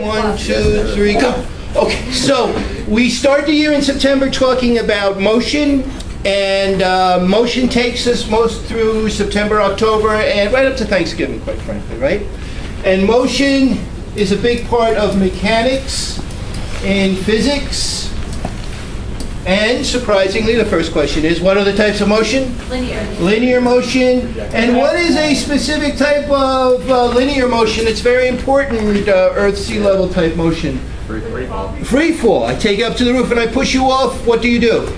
One, two, three, go. Okay, so we start the year in September talking about motion, and uh, motion takes us most through September, October, and right up to Thanksgiving, quite frankly, right? And motion is a big part of mechanics and physics. And surprisingly, the first question is, what are the types of motion? Linear. linear motion. And what is a specific type of uh, linear motion? It's very important, uh, Earth sea level type motion. Free fall. I take you up to the roof and I push you off. What do you do?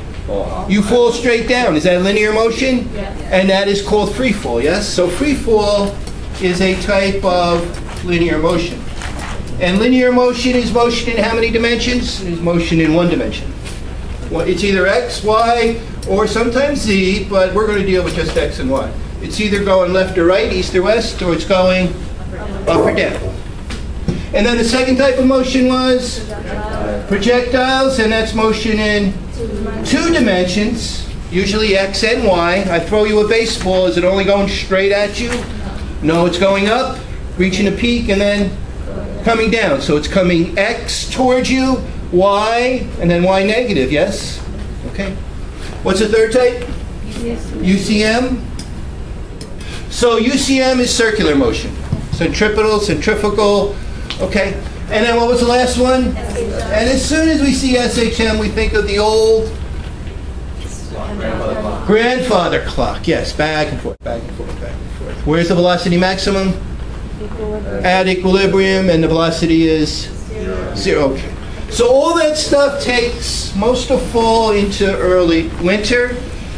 You fall straight down. Is that linear motion? Yes. And that is called free fall, yes? So free fall is a type of linear motion. And linear motion is motion in how many dimensions? It is motion in one dimension. Well, it's either x, y, or sometimes z, but we're going to deal with just x and y. It's either going left or right, east or west, or it's going up or down. And then the second type of motion was projectiles, and that's motion in two dimensions, usually x and y. I throw you a baseball, is it only going straight at you? No, it's going up, reaching a peak, and then coming down. So it's coming x towards you, y, and then y negative, yes? Okay. What's the third type? UCM. So UCM is circular motion. Centripetal, centrifugal, okay. And then what was the last one? And as soon as we see SHM, we think of the old grandfather clock. Yes, back and forth, back and forth, back and forth. Where's the velocity maximum? At equilibrium, and the velocity is zero. Okay. So all that stuff takes most of fall into early winter.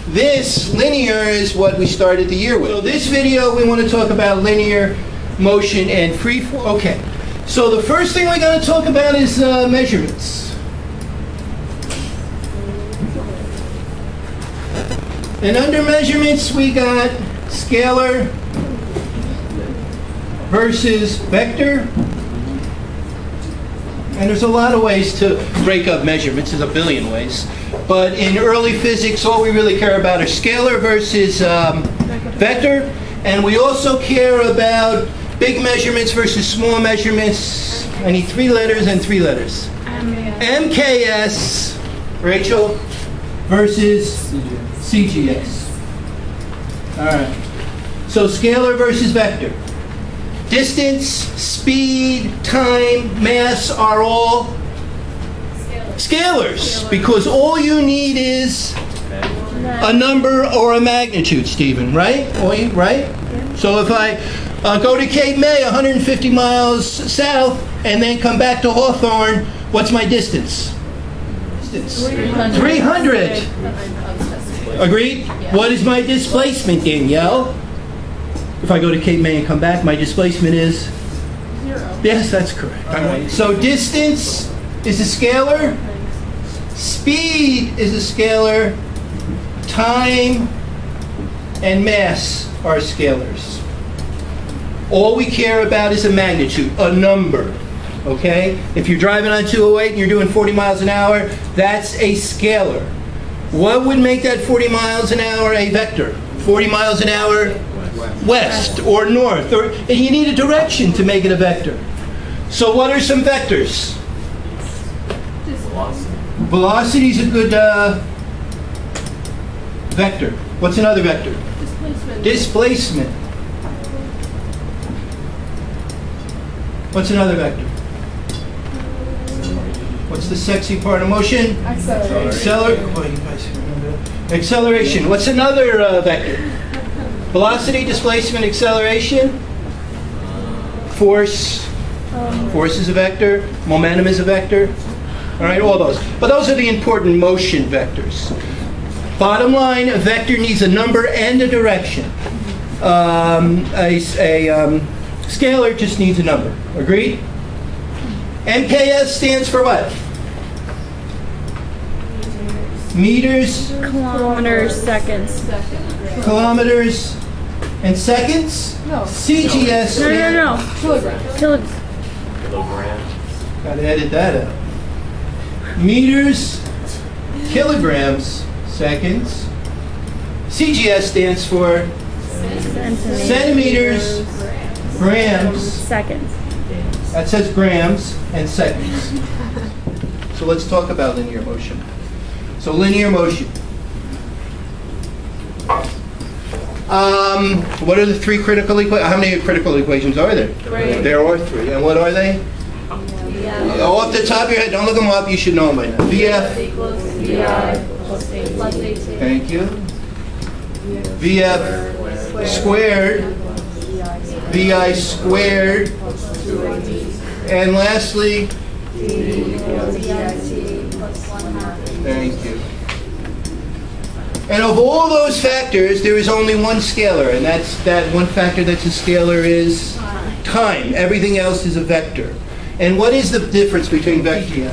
This linear is what we started the year with. So this video, we want to talk about linear motion and free fall. Okay. So the first thing we're going to talk about is uh, measurements. And under measurements, we got scalar versus vector. And there's a lot of ways to break up measurements. There's a billion ways. But in early physics, all we really care about are scalar versus um, vector. And we also care about big measurements versus small measurements. I need three letters and three letters. MKS, Rachel, versus CGS. All right. So scalar versus vector. Distance, speed, time, mass are all scalars because all you need is a number or a magnitude, Stephen, right? Right? So if I uh, go to Cape May, 150 miles south, and then come back to Hawthorne, what's my distance? Distance. 300. Agreed? What is my displacement, Danielle? If I go to Cape May and come back, my displacement is? Zero. Yes, that's correct. All right. So distance is a scalar. Speed is a scalar. Time and mass are scalars. All we care about is a magnitude, a number. Okay? If you're driving on 208 and you're doing 40 miles an hour, that's a scalar. What would make that 40 miles an hour a vector? 40 miles an hour west or north, or you need a direction to make it a vector. So what are some vectors? Velocity is a good uh, vector. What's another vector? Displacement. Displacement. What's another vector? What's the sexy part of motion? Acceleration. Oh, remember that. Acceleration. What's another uh, vector? Velocity, displacement, acceleration. Force. Force is a vector. Momentum is a vector. All right, all those. But those are the important motion vectors. Bottom line, a vector needs a number and a direction. Um, a a um, scalar just needs a number. Agreed? MKS stands for what? Meters, Kilometers, seconds. kilometers, and seconds? No. CGS. No, no, no. Kilograms. Kilograms. Gotta edit that out. Meters, kilograms, seconds. CGS stands for Centimeters. centimeters, grams, Seconds. That says grams and seconds. So let's talk about linear motion. So linear motion. Um, what are the three critical equations? How many critical equations are there? Three. There are three. And what are they? Oh, Off the top of your head, don't look them up, you should know them by now. VF, Equals VI plus AT. Plus AT. thank you. VF squared, VI squared, and lastly, Thank you. And of all those factors, there is only one scalar, and that's that one factor that's a scalar is time. Everything else is a vector. And what is the difference between vector?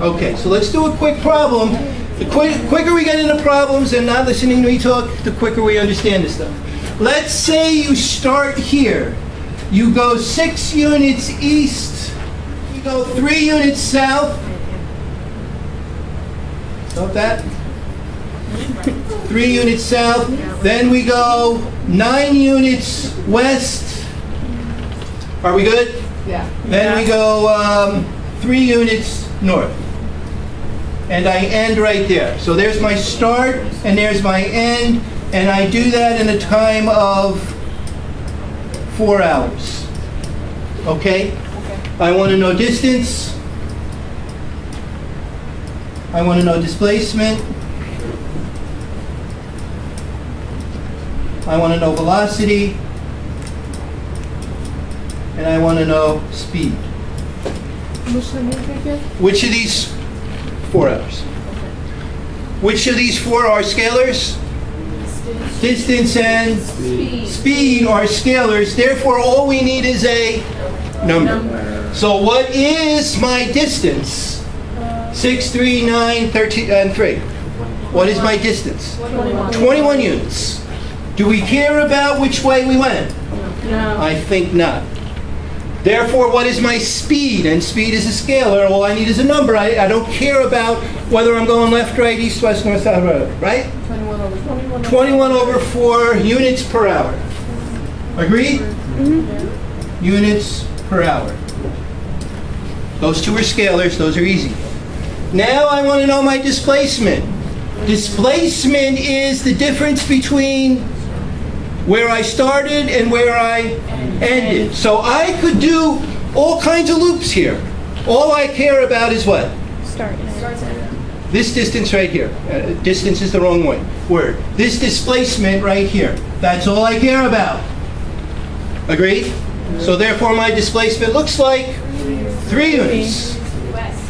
Okay, so let's do a quick problem. The quick, quicker we get into problems and not listening to me talk, the quicker we understand this stuff. Let's say you start here. You go six units east, you go three units south, Stop that. Three units south. Then we go nine units west. Are we good? Yeah. Then we go um, three units north. And I end right there. So there's my start and there's my end. And I do that in a time of four hours. Okay? I want to know distance. I want to know displacement. I want to know velocity. And I want to know speed. Which of these, four hours. Which of these four are scalars? Distance and speed are scalars, therefore all we need is a number. So what is my distance? Uh, 6, 3, 9, 13, and 3. What is my distance? 21 units. Do we care about which way we went? No. I think not. Therefore, what is my speed? And speed is a scalar. All I need is a number. I, I don't care about whether I'm going left, right, east, west, north, south, right? right? 21 over 21 over 4 units per hour. Agreed? Mm-hmm. Units per hour. Those two are scalars. Those are easy. Now I want to know my displacement. Displacement is the difference between where I started and where I ended. So I could do all kinds of loops here. All I care about is what? Start. This distance right here. Uh, distance is the wrong way, word. This displacement right here. That's all I care about. Agreed? So therefore my displacement looks like three units. west.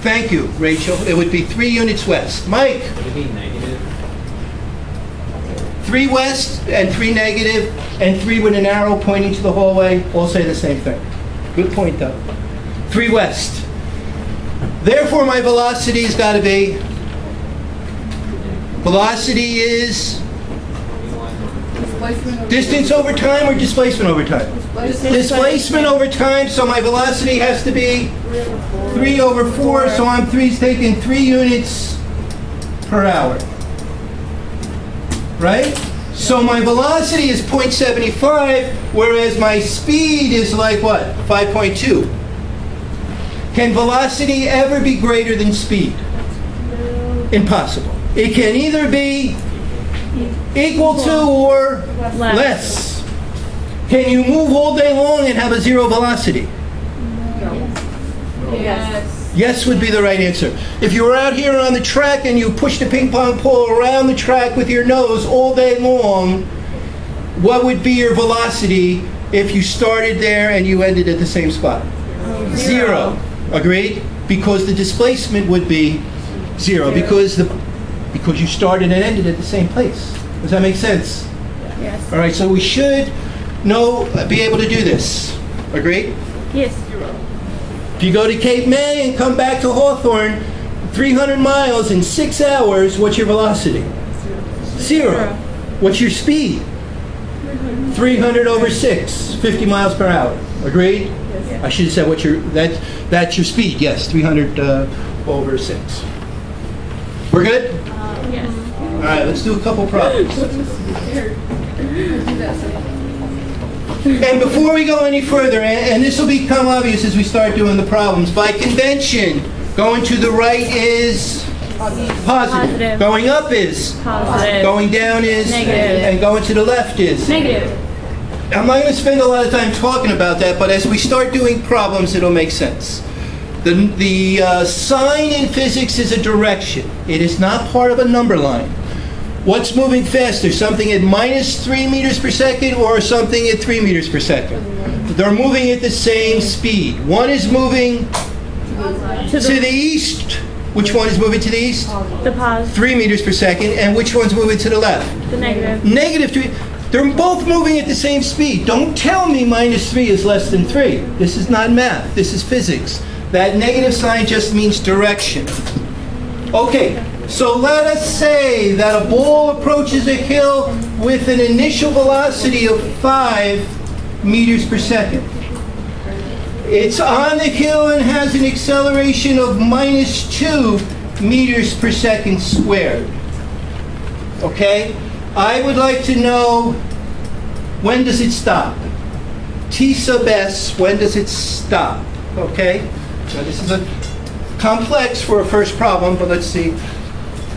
Thank you, Rachel. It would be three units west. Mike? Would it be negative? Three west and three negative, and three with an arrow pointing to the hallway, all say the same thing. Good point, though. Three west. Therefore, my velocity's got to be, velocity is distance over time or displacement over time? Displacement over time, so my velocity has to be 3 over 4, so I'm three's taking 3 units per hour. Right? So my velocity is 0.75, whereas my speed is like what? 5.2. Can velocity ever be greater than speed? Impossible. It can either be equal to or Less. less. Can you move all day long and have a zero velocity? Yes. Yes would be the right answer. If you were out here on the track and you pushed a ping pong ball around the track with your nose all day long, what would be your velocity if you started there and you ended at the same spot? Zero. Agreed? Because the displacement would be zero because the because you started and ended at the same place. Does that make sense? Yes. All right, so we should know be able to do this. Agreed? Yes. If you go to Cape May and come back to Hawthorne, 300 miles in six hours, what's your velocity? Zero. What's your speed? 300 over 6, 50 miles per hour. Agreed? Yes. I should have said what your, that, that's your speed, yes, 300 uh, over 6. We're good? Yes. All right, let's do a couple problems. And before we go any further, and, and this will become obvious as we start doing the problems, by convention, going to the right is positive. Positive. Going up is, Positive. going down is, Negative. and going to the left is. Negative. I'm not going to spend a lot of time talking about that, but as we start doing problems, it'll make sense. The, the uh, sign in physics is a direction. It is not part of a number line. What's moving faster, something at minus 3 meters per second or something at 3 meters per second? They're moving at the same speed. One is moving To the east. Which one is moving to the east? the pause. 3 meters per second. And which one's moving to the left? The negative. Negative 3. They're both moving at the same speed. Don't tell me minus 3 is less than 3. This is not math. This is physics. That negative sign just means direction. Okay, so let us say that a ball approaches a hill with an initial velocity of 5 meters per second. It's on the hill and has an acceleration of minus 2 meters per second squared. Okay? I would like to know when does it stop? T sub s, when does it stop? Okay? Now this is a complex for a first problem, but let's see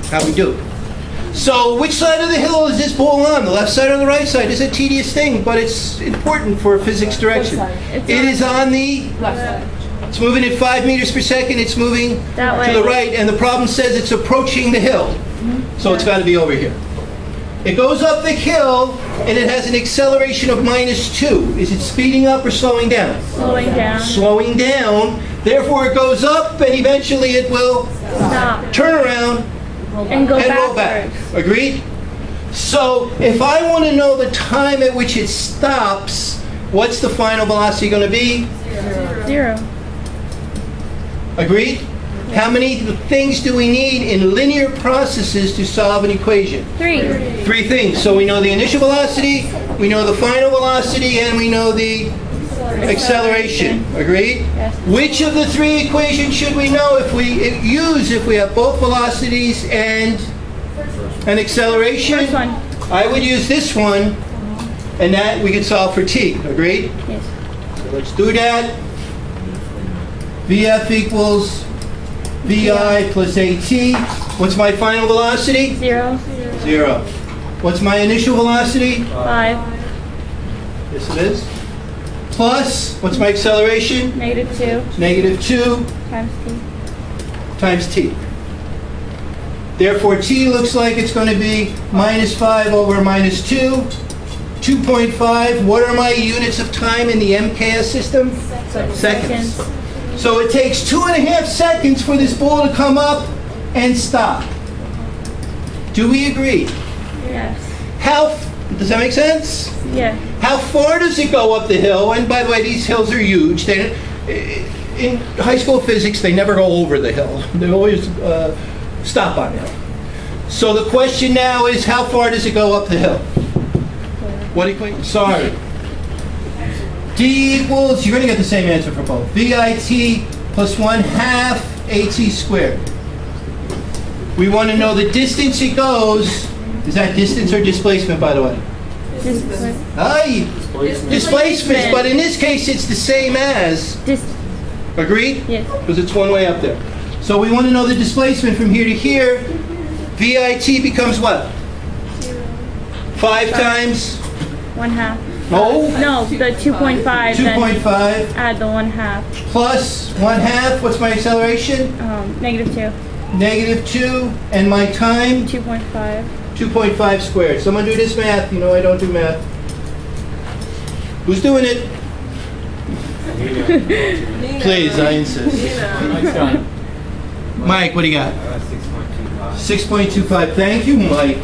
how we do. So which side of the hill is this ball on? The left side or the right side? It's a tedious thing, but it's important for physics direction. It's on- the left side. it's moving at five meters per second, it's moving That to the right, and the problem says it's approaching the hill. Mm-hmm. So it's got to be over here. It goes up the hill, and it has an acceleration of minus two. Is it speeding up or slowing down? Slowing down. Slowing down. Therefore, it goes up, and eventually it will Stop. turn around And go and roll back. backwards. Agreed? So, if I want to know the time at which it stops, what's the final velocity going to be? Zero. Agreed? How many things do we need in linear processes to solve an equation? Three. Three things. So we know the initial velocity, we know the final velocity, and we know the acceleration. Agreed? Yes. Which of the three equations should we know if we if- use if we have both velocities and an acceleration? First one. I would use this one, and that we could solve for t. Agreed? Yes. So let's do that. VF equals VI plus AT. What's my final velocity? Zero. Zero. What's my initial velocity? Five. Yes, it is. Plus, what's my acceleration? Negative two. Negative 2 Times t. times t. Therefore, t looks like it's going to be minus 5 over minus 2. 2.5. What are my units of time in the MKS system? Seconds. Seconds. So it takes two and a half seconds for this ball to come up and stop. Do we agree? Yes. How, does that make sense? Yeah. How far does it go up the hill? And by the way, these hills are huge. They, in high school physics, they never go over the hill. They always uh, stop on hill. So the question now is, how far does it go up the hill? What equation? Sorry. D equals, you're going to get the same answer for both. VIT plus 1 half AT squared. We want to know the distance it goes. Is that distance or displacement, by the way? Dis- Aye, displacement, but in this case, it's the same as, dis- agreed? yes. Because it's one way up there. So we want to know the displacement from here to here. VIT becomes what? Five times? One half. No, No, the 2.5. 2.5. add the one half. plus 1 half. What's my acceleration? Um, negative two. Negative 2. And my time? 2.5. 2.5 squared. Someone do this math. You know I don't do math. Who's doing it? Please, I insist. Mike, what do you got? 6.25. Thank you, Mike.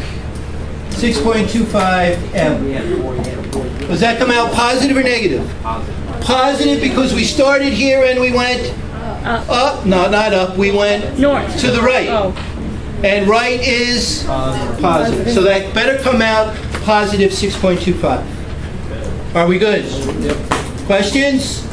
6.25 M. Does that come out positive or negative? Positive Positive because we started here and we went uh, Up. up. No, not up. We went North. to the right. Oh. And right is positive. So that better come out positive 6.25. Are we good? Questions?